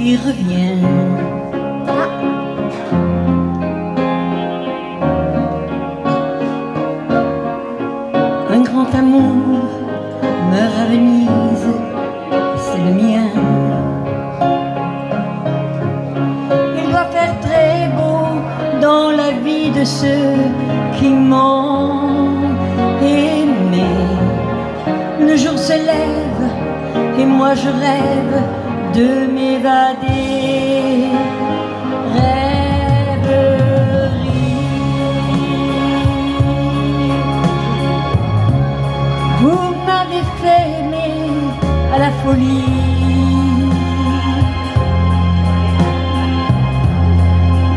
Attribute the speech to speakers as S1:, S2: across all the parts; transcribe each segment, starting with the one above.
S1: qui revient. Un grand amour meurt à Venise, c'est le mien. Il doit faire très beau dans la vie de ceux qui m'ont aimé. Le jour se lève et moi je rêve de m'évader. Rêverie. Vous m'avez fait aimer à la folie.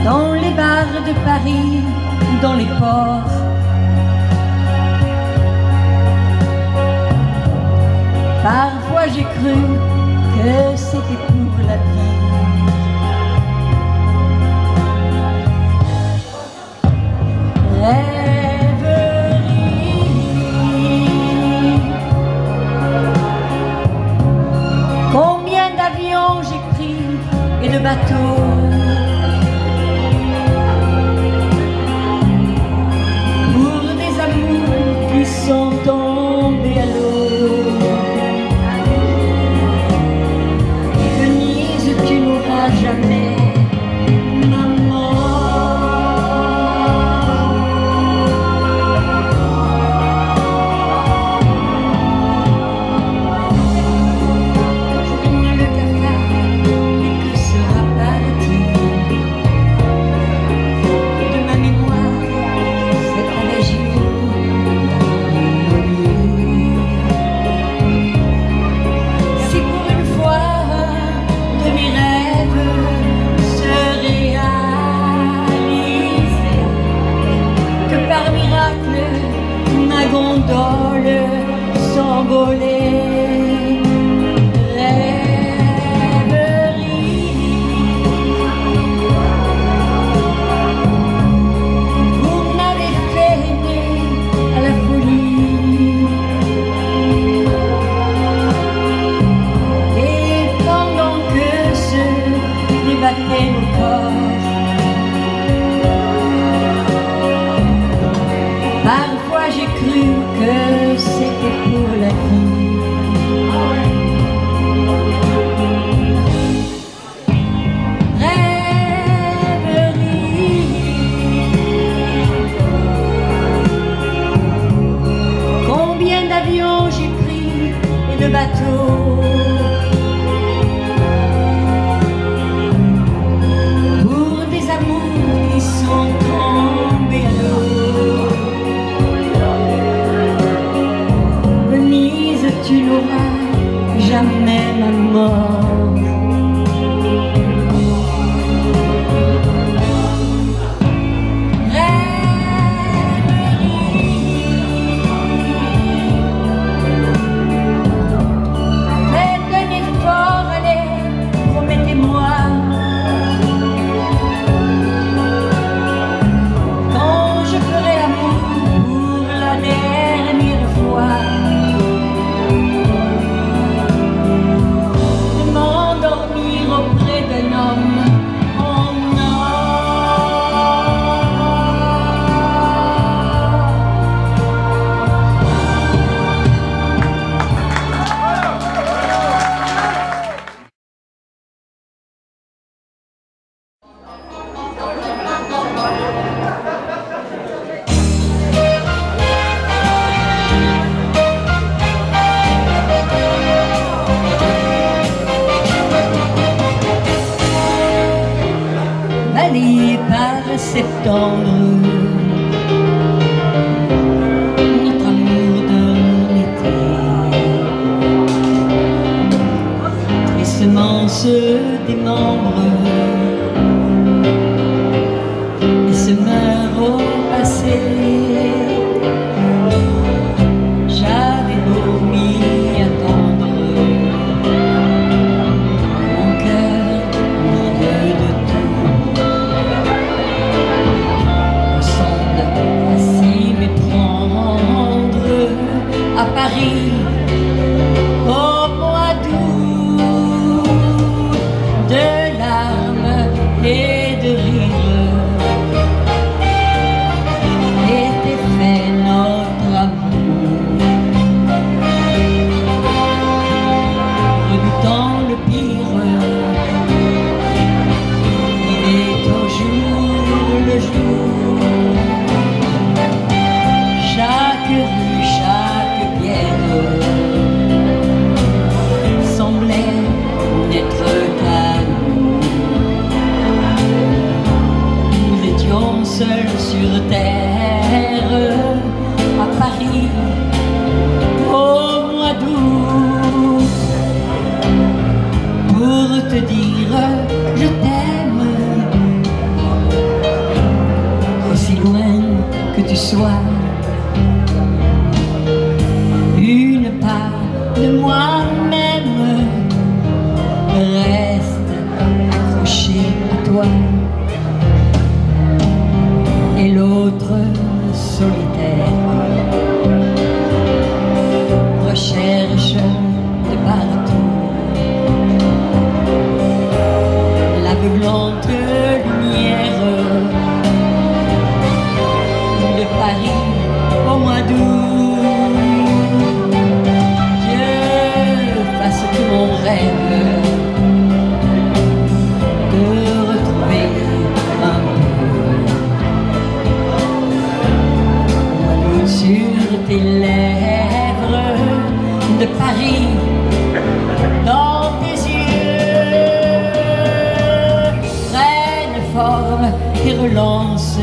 S1: Dans les bars de Paris ou dans les ports. Parfois j'ai cru que c'était la vie. Rêverie. Combien d'avions j'ai pris et de bateaux parfois j'ai cru que et par septembre. Notre amour d'un été tristement se démembre et sur terre à Paris au mois d'août. Pour te dire je t'aime aussi loin que tu sois dans tes yeux prennent forme et relance